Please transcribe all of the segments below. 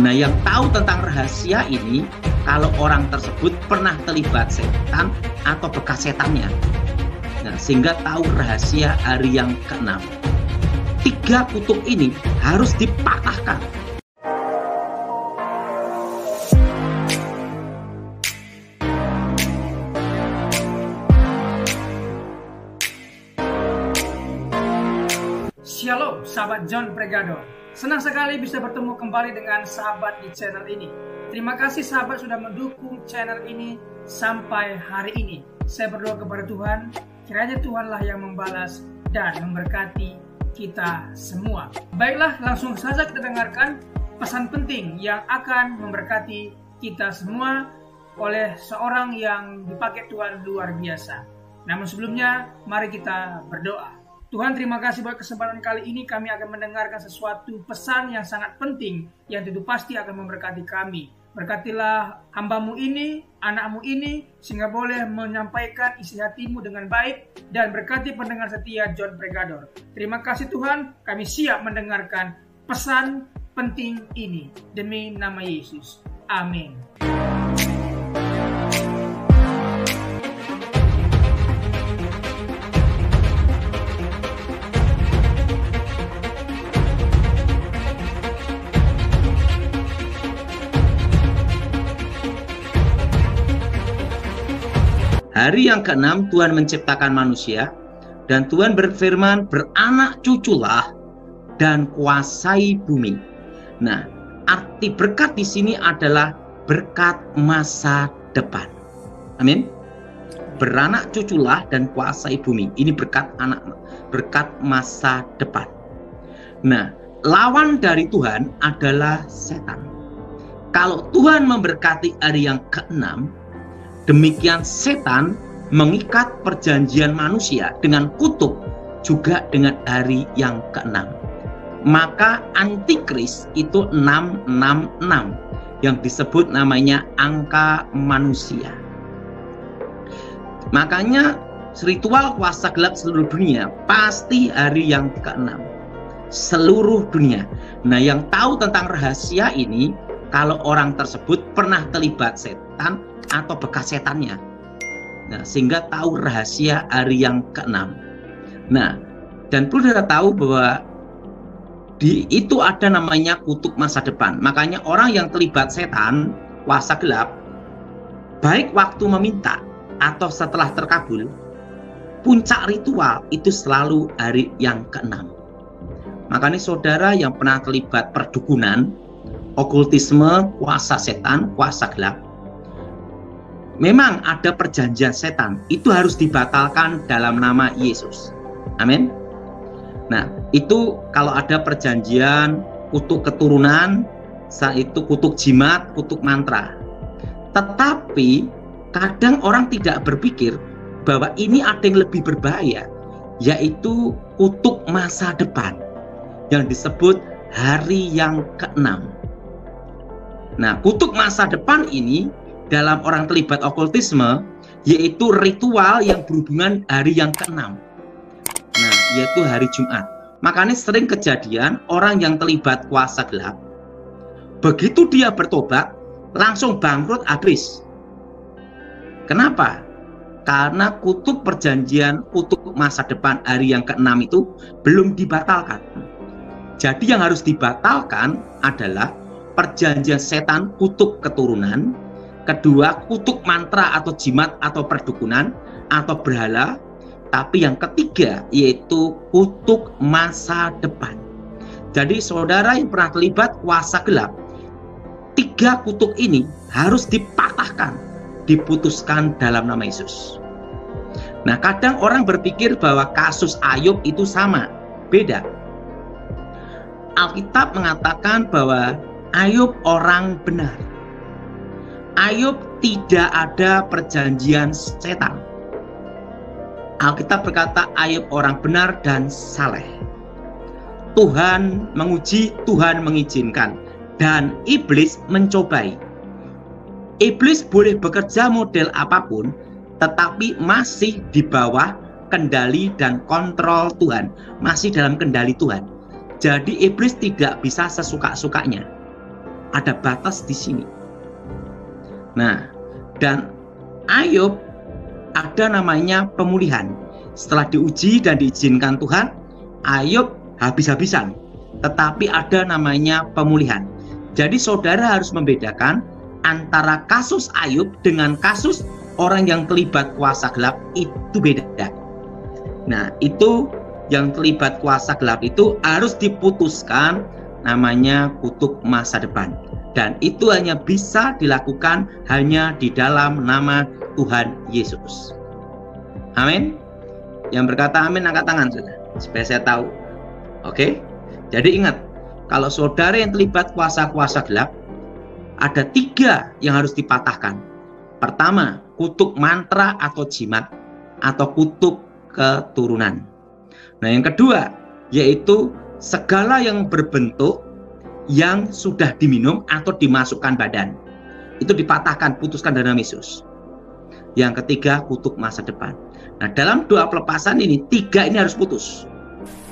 Nah, yang tahu tentang rahasia ini, kalau orang tersebut pernah terlibat setan atau bekas setannya. Nah, sehingga tahu rahasia hari yang keenam. Tiga kutub ini harus dipatahkan. Shalom, sahabat John Pregado. Senang sekali bisa bertemu kembali dengan sahabat di channel ini. Terima kasih sahabat sudah mendukung channel ini sampai hari ini. Saya berdoa kepada Tuhan, kiranya Tuhanlah yang membalas dan memberkati kita semua. Baiklah, langsung saja kita dengarkan pesan penting yang akan memberkati kita semua oleh seorang yang dipakai Tuhan luar biasa. Namun sebelumnya, mari kita berdoa. Tuhan terima kasih buat kesempatan kali ini kami akan mendengarkan sesuatu pesan yang sangat penting yang tentu pasti akan memberkati kami. Berkatilah hambamu ini, anakmu ini, sehingga boleh menyampaikan isi hatimu dengan baik dan berkati pendengar setia John Pregador. Terima kasih Tuhan, kami siap mendengarkan pesan penting ini. Demi nama Yesus. Amin. Hari yang keenam Tuhan menciptakan manusia dan Tuhan berfirman beranak cuculah dan kuasai bumi. Nah, arti berkat di sini adalah berkat masa depan. Amin. Beranak cuculah dan kuasai bumi. Ini berkat anak berkat masa depan. Nah, lawan dari Tuhan adalah setan. Kalau Tuhan memberkati hari yang keenam, Demikian setan mengikat perjanjian manusia dengan kutub juga dengan hari yang keenam. Maka antikris itu 666 yang disebut namanya angka manusia. Makanya ritual kuasa gelap seluruh dunia pasti hari yang keenam. Seluruh dunia. Nah yang tahu tentang rahasia ini kalau orang tersebut pernah terlibat setan atau bekas setannya. Nah, sehingga tahu rahasia hari yang keenam. Nah, dan perlu kita tahu bahwa di itu ada namanya kutub masa depan. Makanya orang yang terlibat setan, kuasa gelap, baik waktu meminta atau setelah terkabul, puncak ritual itu selalu hari yang keenam. Makanya saudara yang pernah terlibat perdukunan, okultisme, kuasa setan, kuasa gelap, memang ada perjanjian setan, itu harus dibatalkan dalam nama Yesus. Amin. Nah, itu kalau ada perjanjian kutuk keturunan, saat itu kutuk jimat, kutuk mantra. Tetapi kadang orang tidak berpikir bahwa ini ada yang lebih berbahaya, yaitu kutuk masa depan yang disebut hari yang keenam. Nah, kutuk masa depan ini dalam orang terlibat okultisme yaitu ritual yang berhubungan hari yang keenam. Nah, yaitu hari Jumat. Makanya sering kejadian orang yang terlibat kuasa gelap begitu dia bertobat langsung bangkrut habis. Kenapa? Karena kutub perjanjian, kutub masa depan hari yang keenam itu belum dibatalkan. Jadi yang harus dibatalkan adalah perjanjian setan kutub keturunan kedua kutuk mantra atau jimat atau perdukunan atau berhala. Tapi yang ketiga yaitu kutuk masa depan. Jadi saudara yang pernah terlibat kuasa gelap tiga kutuk ini harus dipatahkan diputuskan dalam nama Yesus. Nah kadang orang berpikir bahwa kasus Ayub itu sama beda. Alkitab mengatakan bahwa Ayub orang benar Ayub tidak ada perjanjian setan. Alkitab berkata Ayub orang benar dan saleh. Tuhan menguji, Tuhan mengizinkan dan iblis mencobai. Iblis boleh bekerja model apa pun tetapi masih di bawah kendali dan kontrol Tuhan, masih dalam kendali Tuhan. Jadi iblis tidak bisa sesuka-sukanya. ada batas di sini. Nah, dan Ayub ada namanya pemulihan. Setelah diuji dan diizinkan Tuhan, Ayub habis-habisan. Tetapi ada namanya pemulihan. Jadi saudara harus membedakan antara kasus Ayub dengan kasus orang yang terlibat kuasa gelap itu beda. Nah, itu yang terlibat kuasa gelap itu harus diputuskan namanya kutuk masa depan. Dan itu hanya bisa dilakukan hanya di dalam nama Tuhan Yesus. Amin. Yang berkata amin angkat tangan sudah supaya saya tahu. Oke. Jadi ingat, kalau saudara yang terlibat kuasa-kuasa gelap ada tiga yang harus dipatahkan. Pertama, kutuk mantra atau jimat atau kutuk keturunan. Nah, yang kedua yaitu segala yang berbentuk yang sudah diminum atau dimasukkan badan. Itu dipatahkan, putuskan dalam Yesus. Yang ketiga, kutuk masa depan. Nah, dalam dua pelepasan ini, tiga ini harus putus.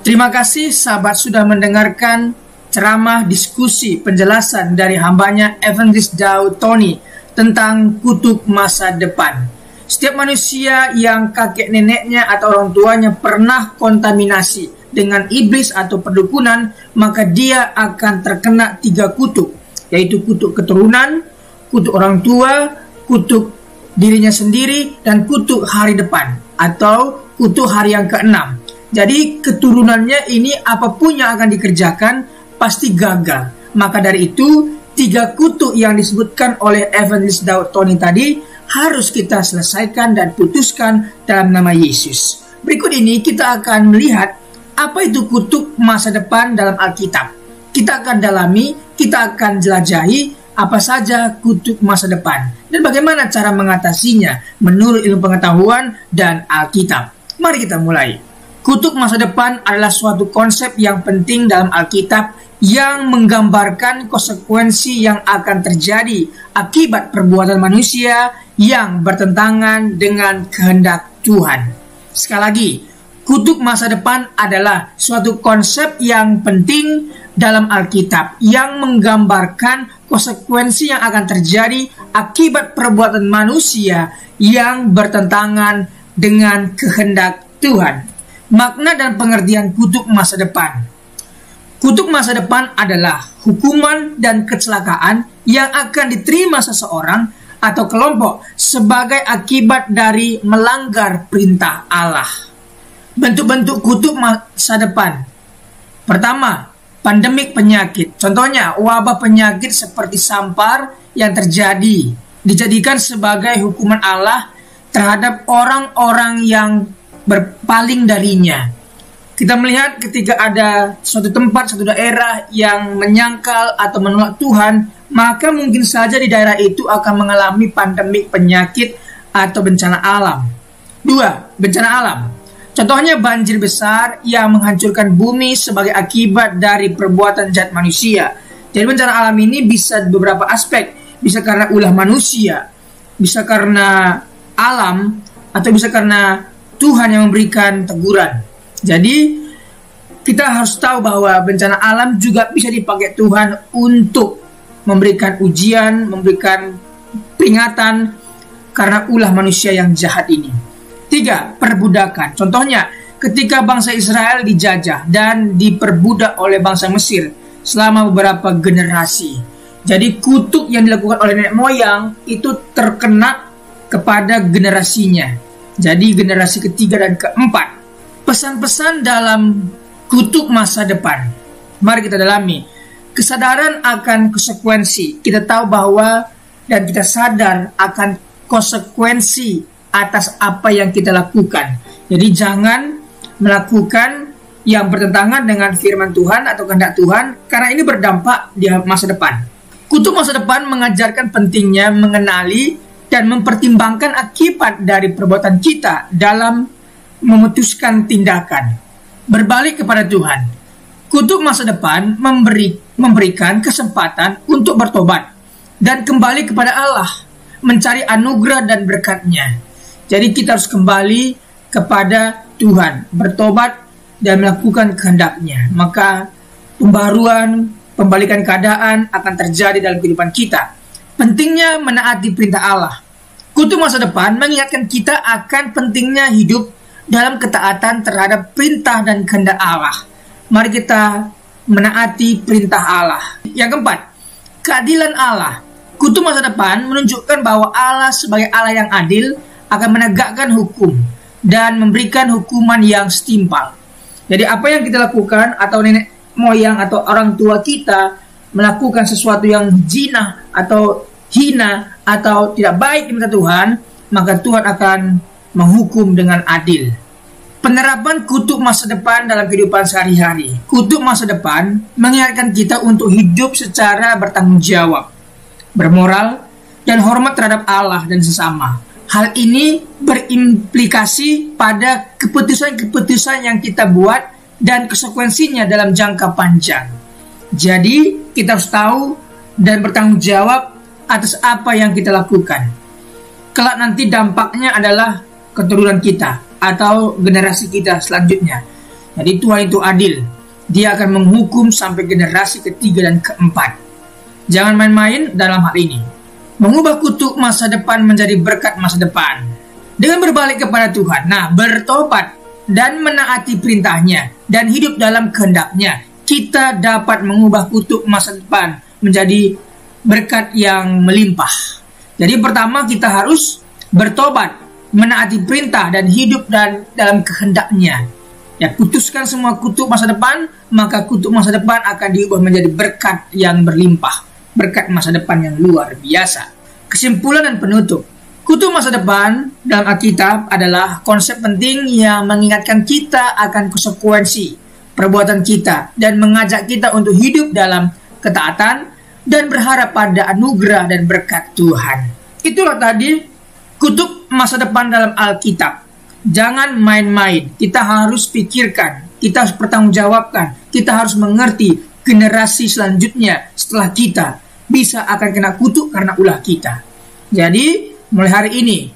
Terima kasih sahabat sudah mendengarkan ceramah diskusi penjelasan dari hambanya Evangelist Daud Tony tentang kutuk masa depan. Setiap manusia yang kakek neneknya atau orang tuanya pernah kontaminasi dengan iblis atau perdukunan, maka dia akan terkena tiga kutuk, yaitu kutuk keturunan, kutuk orang tua, kutuk dirinya sendiri, dan kutuk hari depan atau kutuk hari yang keenam. Jadi keturunannya ini apa pun yang akan dikerjakan pasti gagal. Maka dari itu tiga kutuk yang disebutkan oleh Evangelist Daud Tony tadi harus kita selesaikan dan putuskan dalam nama Yesus. Berikut ini kita akan melihat apa itu kutuk masa depan dalam Alkitab? Kita akan dalami, kita akan jelajahi apa saja kutuk masa depan dan bagaimana cara mengatasinya menurut ilmu pengetahuan dan Alkitab. Mari kita mulai. Kutuk masa depan adalah suatu konsep yang penting dalam Alkitab yang menggambarkan konsekuensi yang akan terjadi akibat perbuatan manusia yang bertentangan dengan kehendak Tuhan. Sekali lagi, Kutuk masa depan adalah suatu konsep yang penting dalam Alkitab yang menggambarkan konsekuensi yang akan terjadi akibat perbuatan manusia yang bertentangan dengan kehendak Tuhan. Makna dan pengertian kutuk masa depan. Kutuk masa depan adalah hukuman dan kecelakaan yang akan diterima seseorang atau kelompok sebagai akibat dari melanggar perintah Allah bentuk-bentuk kutuk masa depan. Pertama, pandemik penyakit. Contohnya, wabah penyakit seperti sampar yang terjadi dijadikan sebagai hukuman Allah terhadap orang-orang yang berpaling darinya. Kita melihat ketika ada suatu tempat, suatu daerah yang menyangkal atau menolak Tuhan, maka mungkin saja di daerah itu akan mengalami pandemik penyakit atau bencana alam. Dua, bencana alam. Contohnya banjir besar yang menghancurkan bumi sebagai akibat dari perbuatan jahat manusia. Jadi bencana alam ini bisa beberapa aspek, bisa karena ulah manusia, bisa karena alam, atau bisa karena Tuhan yang memberikan teguran. Jadi kita harus tahu bahwa bencana alam juga bisa dipakai Tuhan untuk memberikan ujian, memberikan peringatan karena ulah manusia yang jahat ini. Tiga, perbudakan. Contohnya, ketika bangsa Israel dijajah dan diperbudak oleh bangsa Mesir selama beberapa generasi. Jadi kutuk yang dilakukan oleh nenek moyang itu terkena kepada generasinya. Jadi generasi ketiga dan keempat. Pesan-pesan dalam kutuk masa depan. Mari kita dalami. Kesadaran akan konsekuensi. Kita tahu bahwa dan kita sadar akan konsekuensi atas apa yang kita lakukan. Jadi jangan melakukan yang bertentangan dengan firman Tuhan atau kehendak Tuhan karena ini berdampak di masa depan. Kutuk masa depan mengajarkan pentingnya mengenali dan mempertimbangkan akibat dari perbuatan kita dalam memutuskan tindakan. Berbalik kepada Tuhan. Kutuk masa depan memberi memberikan kesempatan untuk bertobat dan kembali kepada Allah, mencari anugerah dan berkatnya. Jadi kita harus kembali kepada Tuhan, bertobat dan melakukan kehendaknya. Maka pembaruan, pembalikan keadaan akan terjadi dalam kehidupan kita. Pentingnya menaati perintah Allah. Kutu masa depan mengingatkan kita akan pentingnya hidup dalam ketaatan terhadap perintah dan kehendak Allah. Mari kita menaati perintah Allah. Yang keempat, keadilan Allah. Kutu masa depan menunjukkan bahwa Allah sebagai Allah yang adil akan menegakkan hukum dan memberikan hukuman yang setimpal. Jadi apa yang kita lakukan atau nenek moyang atau orang tua kita melakukan sesuatu yang zina atau hina atau tidak baik di mata Tuhan, maka Tuhan akan menghukum dengan adil. Penerapan kutub masa depan dalam kehidupan sehari-hari. Kutub masa depan mengingatkan kita untuk hidup secara bertanggung jawab, bermoral, dan hormat terhadap Allah dan sesama. Hal ini berimplikasi pada keputusan-keputusan yang kita buat dan konsekuensinya dalam jangka panjang. Jadi, kita harus tahu dan bertanggung jawab atas apa yang kita lakukan. Kelak nanti dampaknya adalah keturunan kita atau generasi kita selanjutnya. Jadi Tuhan itu adil. Dia akan menghukum sampai generasi ketiga dan keempat. Jangan main-main dalam hal ini. Mengubah kutuk masa depan menjadi berkat masa depan. Dengan berbalik kepada Tuhan. Nah, bertobat dan menaati perintahnya dan hidup dalam kehendaknya. Kita dapat mengubah kutuk masa depan menjadi berkat yang melimpah. Jadi pertama kita harus bertobat, menaati perintah dan hidup dan dalam kehendaknya. Ya, putuskan semua kutuk masa depan, maka kutuk masa depan akan diubah menjadi berkat yang berlimpah, berkat masa depan yang luar biasa. Kesimpulan dan penutup. Kutuk masa depan dalam Alkitab adalah konsep penting yang mengingatkan kita akan konsekuensi perbuatan kita dan mengajak kita untuk hidup dalam ketaatan, dan berharap pada anugerah dan berkat Tuhan. Itulah tadi kutub masa depan dalam Alkitab. Jangan main-main. Kita harus pikirkan, kita harus pertanggungjawabkan, kita harus mengerti generasi selanjutnya setelah kita bisa akan kena kutuk karena ulah kita. Jadi, mulai hari ini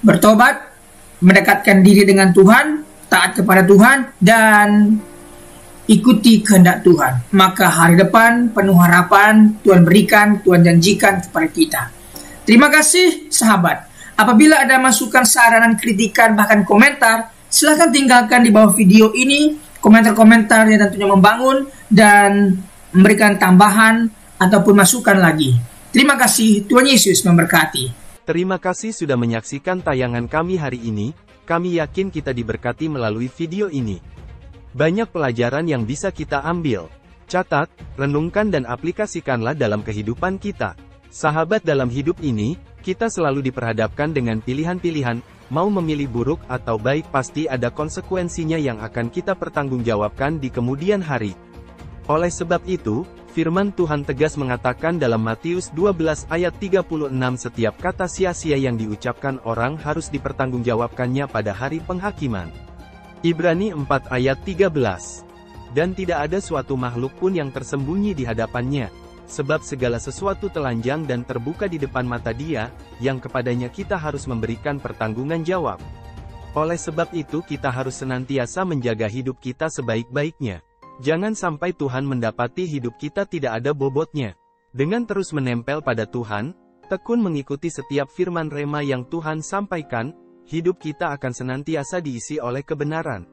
bertobat, mendekatkan diri dengan Tuhan, taat kepada Tuhan dan ikuti kehendak Tuhan. Maka hari depan penuh harapan Tuhan berikan, Tuhan janjikan kepada kita. Terima kasih sahabat. Apabila ada masukan, saran, kritikan, bahkan komentar, silahkan tinggalkan di bawah video ini komentar-komentar yang tentunya membangun dan memberikan tambahan ataupun masukan lagi. Terima kasih, Tuhan Yesus memberkati. Terima kasih sudah menyaksikan tayangan kami hari ini, kami yakin kita diberkati melalui video ini. Banyak pelajaran yang bisa kita ambil. Catat, renungkan dan aplikasikanlah dalam kehidupan kita. Sahabat dalam hidup ini, kita selalu diperhadapkan dengan pilihan-pilihan, mau memilih buruk atau baik pasti ada konsekuensinya yang akan kita pertanggungjawabkan di kemudian hari. Oleh sebab itu, firman Tuhan tegas mengatakan dalam Matius 12 ayat 36 setiap kata sia-sia yang diucapkan orang harus dipertanggungjawabkannya pada hari penghakiman. Ibrani 4 ayat 13. Dan tidak ada suatu makhluk pun yang tersembunyi di hadapannya, sebab segala sesuatu telanjang dan terbuka di depan mata dia, yang kepadanya kita harus memberikan pertanggungan jawab. Oleh sebab itu kita harus senantiasa menjaga hidup kita sebaik-baiknya. Jangan sampai Tuhan mendapati hidup kita tidak ada bobotnya. Dengan terus menempel pada Tuhan, tekun mengikuti setiap firman rema yang Tuhan sampaikan, hidup kita akan senantiasa diisi oleh kebenaran.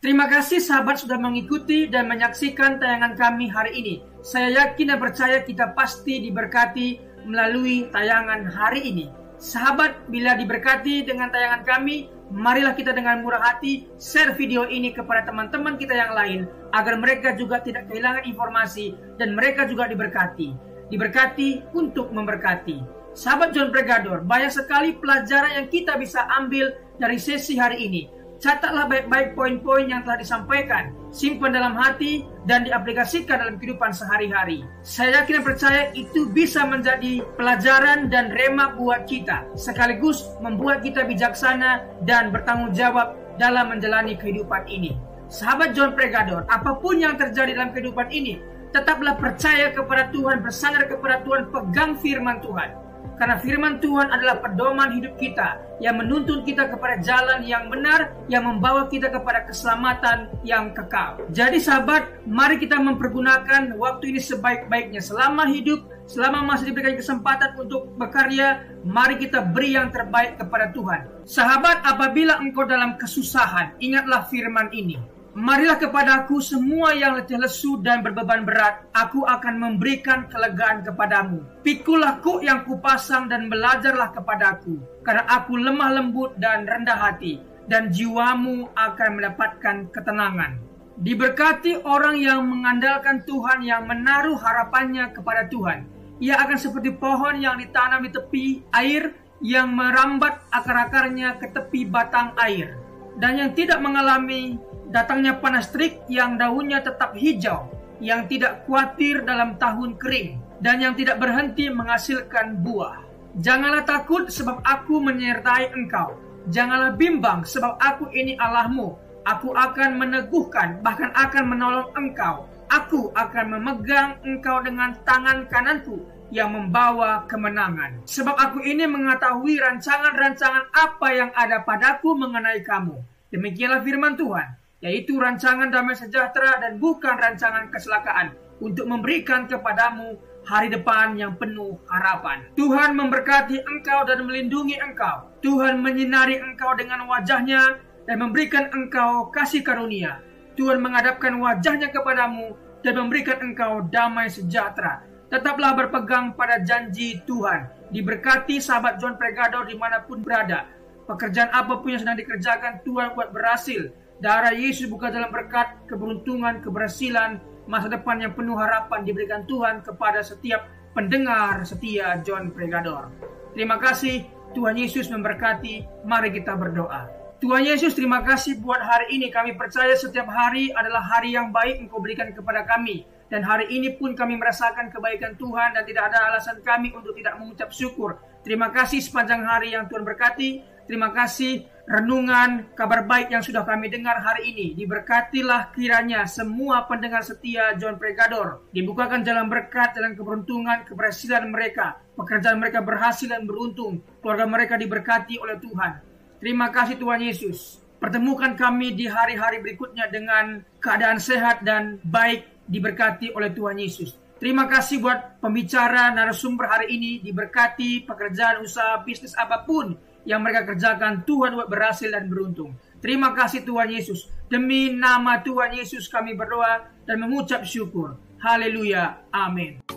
Terima kasih sahabat sudah mengikuti dan menyaksikan tayangan kami hari ini. Saya yakin dan percaya kita pasti diberkati melalui tayangan hari ini. Sahabat, bila diberkati dengan tayangan kami, marilah kita dengan murah hati share video ini kepada teman-teman kita yang lain agar mereka juga tidak kehilangan informasi dan mereka juga diberkati. Diberkati untuk memberkati. Sahabat John Pregador, banyak sekali pelajaran yang kita bisa ambil dari sesi hari ini. Catatlah baik-baik poin-poin yang telah disampaikan, simpan dalam hati, dan diaplikasikan dalam kehidupan sehari-hari. Saya yakin dan percaya itu bisa menjadi pelajaran dan rema buat kita, sekaligus membuat kita bijaksana dan bertanggung jawab dalam menjalani kehidupan ini. Sahabat John Pregador, apa pun yang terjadi dalam kehidupan ini, tetaplah percaya kepada Tuhan, bersandar kepada Tuhan, pegang firman Tuhan Karena firman Tuhan adalah pedoman hidup kita yang menuntun kita kepada jalan yang benar yang membawa kita kepada keselamatan yang kekal. Jadi sahabat, mari kita mempergunakan waktu ini sebaik-baiknya selama hidup, selama masih diberikan kesempatan untuk berkarya, mari kita beri yang terbaik kepada Tuhan. Sahabat, apabila engkau dalam kesusahan, ingatlah firman ini. Marilah kepadaku semua yang letih lesu dan berbeban berat, aku akan memberikan kelegaan kepadamu. Pikulah kuk yang kupasang dan belajarlah kepadaku, karena aku lemah lembut dan rendah hati, dan jiwamu akan mendapatkan ketenangan. Diberkati orang yang mengandalkan Tuhan yang menaruh harapannya kepada Tuhan. Ia akan seperti pohon yang ditanam di tepi air yang merambat akar-akarnya ke tepi batang air dan yang tidak mengalami Datangnya panas terik yang daunnya tetap hijau, yang tidak khawatir dalam tahun kering, dan yang tidak berhenti menghasilkan buah. Janganlah takut sebab aku menyertai engkau. Janganlah bimbang sebab aku ini Allahmu. Aku akan meneguhkan, bahkan akan menolong engkau. Aku akan memegang engkau dengan tangan kananku yang membawa kemenangan. Sebab aku ini mengetahui rancangan-rancangan apa yang ada padaku mengenai kamu. Demikianlah firman Tuhan yaitu rancangan damai sejahtera dan bukan rancangan kecelakaan untuk memberikan kepadamu hari depan yang penuh harapan. Tuhan memberkati engkau dan melindungi engkau. Tuhan menyinari engkau dengan wajahnya dan memberikan engkau kasih karunia. Tuhan menghadapkan wajahnya kepadamu dan memberikan engkau damai sejahtera. Tetaplah berpegang pada janji Tuhan. Diberkati sahabat John Pregado di mana pun berada. Pekerjaan apa pun yang sedang dikerjakan Tuhan buat berhasil Darah Yesus buka dalam berkat, keberuntungan, keberhasilan, masa depan yang penuh harapan diberikan Tuhan kepada setiap pendengar setia John Pregador. Terima kasih, Tuhan Yesus memberkati. Mari kita berdoa. Tuhan Yesus, terima kasih buat hari ini. Kami percaya setiap hari adalah hari yang baik Engkau berikan kepada kami. Dan hari ini pun kami merasakan kebaikan Tuhan dan tidak ada alasan kami untuk tidak mengucap syukur. Terima kasih sepanjang hari yang Tuhan berkati. Terima kasih renungan kabar baik yang sudah kami dengar hari ini. Diberkatilah kiranya semua pendengar setia John Pregador. Dibukakan jalan berkat, jalan keberuntungan, keberhasilan mereka. Pekerjaan mereka berhasil dan beruntung. Keluarga mereka diberkati oleh Tuhan. Terima kasih Tuhan Yesus. Pertemukan kami di hari-hari berikutnya dengan keadaan sehat dan baik diberkati oleh Tuhan Yesus. Terima kasih buat pembicara narasumber hari ini diberkati pekerjaan usaha bisnis apa pun yang mereka kerjakan Tuhan berhasil dan beruntung. Terima kasih Tuhan Yesus. Demi nama Tuhan Yesus kami berdoa dan mengucap syukur. Haleluya. Amin.